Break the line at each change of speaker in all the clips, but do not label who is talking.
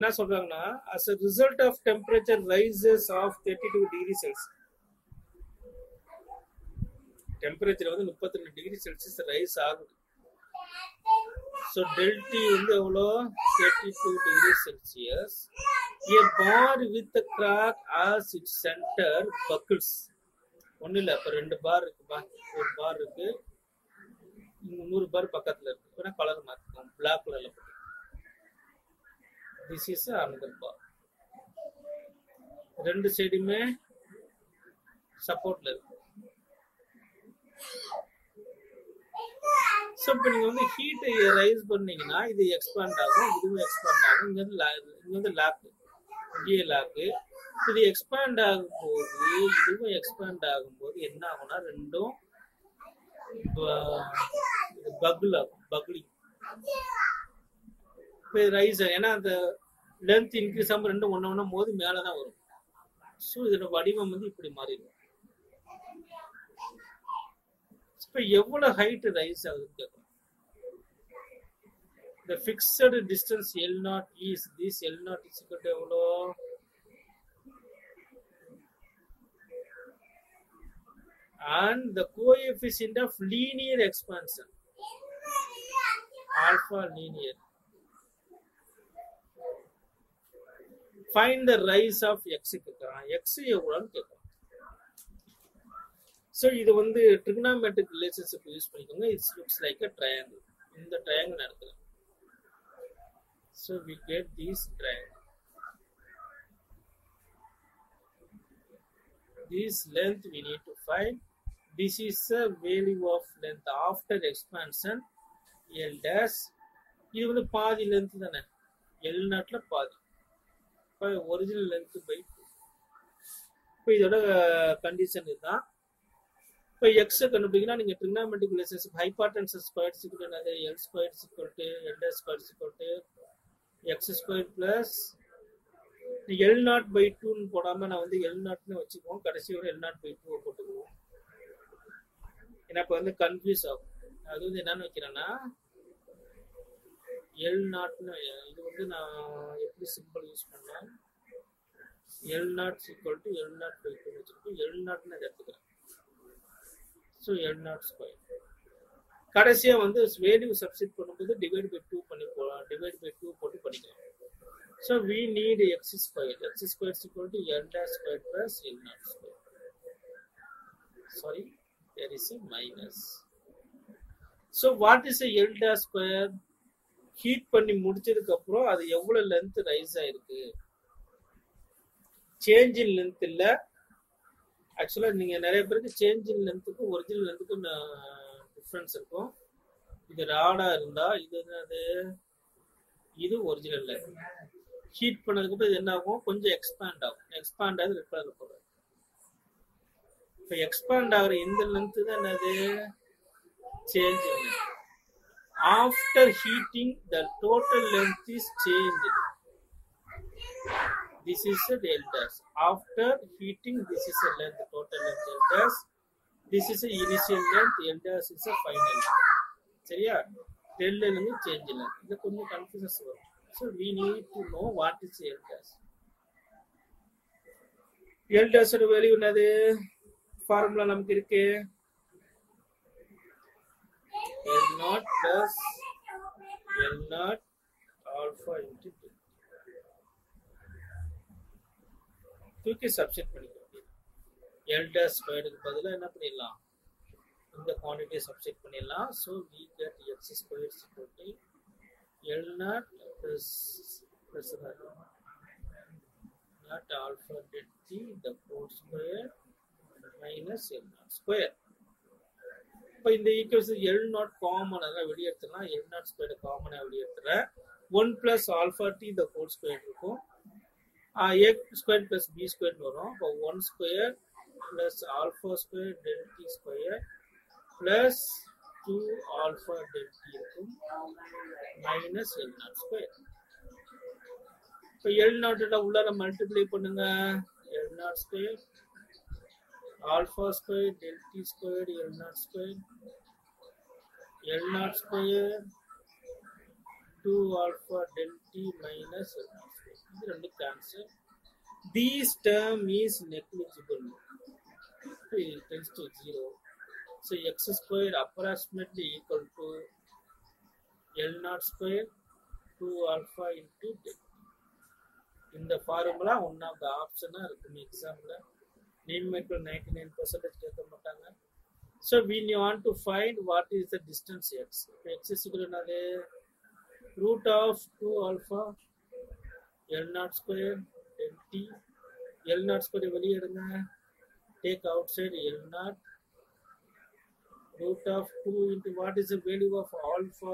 என்ன சொல்றாங்கன்னா as a result of temperature rises of 32 degree celsius. Temperature வந்து 32 degree Celsius rise ஆகுது. So டெல்டி வந்து எவ்வளோ? Thirty two degree Celsius a bar with crack as it centre buckles ஒன்றும் இல்லை இப்போ ரெண்டு பார் இருக்குப்பா ஒரு பார் இருக்கு. இன்னொரு பார் பக்கத்தில் இருக்கு. ஏன்னா கலர் மாற்றிக்கோம் பிளாக் கலரில் திஸ் இஸ் ரெண்டு சைடுமே சப்போர்ட்ல இருக்கு. ஸோ இப்போ நீங்கள் வந்து ஹீட்டை ரைஸ் பண்ணீங்கன்னா இது எக்ஸ்பேண்ட் ஆகும் இதுவும் எக்ஸ்பேண்ட் ஆகும். இங்கே வந்து la- வந்து லாக்கு இங்கேயே லாக்கு இது எக்ஸ்பேண்ட் ஆகும்போது இதுவும் எக்ஸ்பேண்ட் ஆகும்போது என்ன ஆகும்னா ரெண்டும் பகுல் ஆகும் பகுலிங் ரைஸ் ஏன்னா அந்த லென்த் இன்க்ரீஸ் ஆகும் ரெண்டும் ஒன்று ஒன்றும் போது மேலே தான் வரும் ஸோ இதோட வடிவம் வந்து இப்படி மாறிடும் இப்போ எவ்வளோ ஹைட் ரைஸ் ஆகுதுன்னு கேட்கலாம் இந்த fixed distance L nought is this L nought is எவ்வளோ and the coefficient of linear expansion alpha linear find the rise of X கேட்குறான் எக்ஸ் எவ்வளோன்னு கேட்குறான் ஸோ இது வந்து ட்ரிக்னாமெட்ரிக் ரிலேஷன்ஷிப் யூஸ் பண்ணிக்கோங்க it's looks like a triangle இந்த triangle நடத்துகிறேன் so we get these triangle this length we need to find this is the value of length after expansion L dash இது வந்து பாதி length தானே L நாட்டில் பாதி original length by இப்போ இதோட கண்டிஷன் இதுதான். இப்போ எக்ஸை கண்டுபிடிக்கணும் நீங்கள் ட்ரிக்னாமெட்டிக் ரிலேஷன்ஷிப் ஹைபார்டன்ஸ் ஸ்கொயர் சிக்கல் என்னது? L square equal to square equal X square plus L nought by டூன்னு போடாமல் நான் வந்து எல் நாட்னு வச்சுக்குவோம். கடைசியோட எல் நாட் பை டூவை போட்டுக்குவோம். ஏன்னா இப்போ வந்து கன்ஃபியூஸ் ஆகும். அது வந்து என்னன்னு வைக்கிறேன்னா எல் நாட்னு இது வந்து நான் எப்படி சிம்பிள் யூஸ் பண்ணேன்? L nought equal to L nought by two வச்சுருக்கோம் எல் நாட்னு அதை எடுத்துக்கிறேன் ஸோ எல் நாட் ஸ்கொயர் கடைசியாக வந்து வேல்யூ சப்ஸ்டிட் பண்ணும்போது டிவைட் பை டூ பண்ணி போகலாம் டிவைட் பை டூ போட்டு பண்ணிக்கலாம் so we need X square X square equal to L dash square plus L nought square sorry there is a minus so what is L dash square heat பண்ணி முடிச்சதுக்கு அப்புறம் அது எவ்வளவு length rise ஆயிருக்கு? Change in length இல்லை. ஆக்சுவலாக நீங்கள் நிறைய பேருக்கு சேஞ்ச் இன் லென்த்துக்கும் ஒரிஜினல் லென்த்துக்கும் டிஃப்ரென்ஸ் இருக்கும். இது ராடா இருந்தா இது என்னது? இது ஒரிஜினல் லென்த் ஹீட் பண்ணதுக்கு அப்புறம் இது என்ன ஆகும்? கொஞ்சம் எக்ஸ்பேண்ட் ஆகும். எக்ஸ்பேண்ட் ஆகுது ரெட் போடுறது இப்போ எக்ஸ்பேண்ட் ஆகுற இந்த லென்த்து தான் என்னது? Change after heating the total length is change this is a delta after heating this is a length total length delta this is a initial length delta is a final length. சரியா? டெல்ல இருந்து change இல்லை இது கொஞ்சம் confusions வரும் so we need to know what is L dash L டேஸோட value என்னது? Formula நமக்கு இருக்கு. L nought plus L nought alpha into தூக்கி சப்ஸ்டிட் பண்ணிக்க வேண்டியது எல் டேஸ் ஸ்கொயருக்கு பதிலாக என்ன பண்ணிடலாம்? இந்த குவான்டிட்டியை சப்ஸ்டிட் பண்ணிடலாம். So we get X square equal to L nought plus plus nought alpha del T the four square minus L nought square இப்போ இந்த ஈக்குவேஷன் எல் நாட் காமன் அதான் வெளியேற்றலாம் எல் நாட் ஸ்கொயர் காமனாக வெளியேற்றுறேன் one plus alpha T the whole square இருக்கும். A square plus B square வரும். இப்போ one square plus alpha square del T square plus two alpha del T இருக்கும். Minus L not square இப்போ L நாட்டில் உள்ளார multiply பண்ணுங்க. L nought square alpha square del T square L nought square L nought square two alpha del T minus L nought square இது ரெண்டு cancel these term is negligible it tends to zero so x square approximately equal to l naught square 2 alpha into delta இந்த formula one of the ஆப்ஷனா இருக்கும் எக்ஸாம்ல numerical ninety nine percentage கேட்க மாட்டாங்க so we want to find what is the distance X X is என்னது root of two alpha L nought square L T L nought square வெளியே எடுங்க. Take out side L nought root of 2 into what is the value of alpha?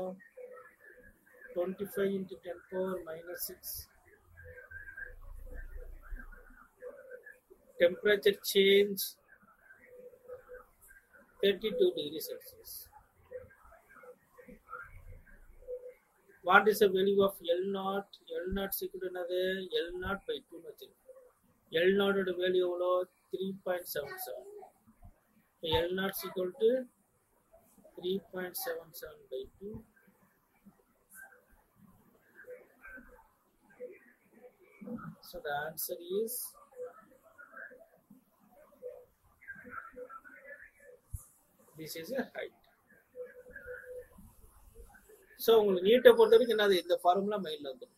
25 into 10 power minus 6 temperature change 32 degrees Celsius. What is the value of L naught? L naught equal to another L naught by 2 nothing. L naught at value of 3.77. L naught equal to 3.77 by 2. So the answer is this is a height so உங்களுக்கு நீட்டை பொறுத்த வரைக்கும் என்னது? இந்த formula மைண்டில் வந்துடும்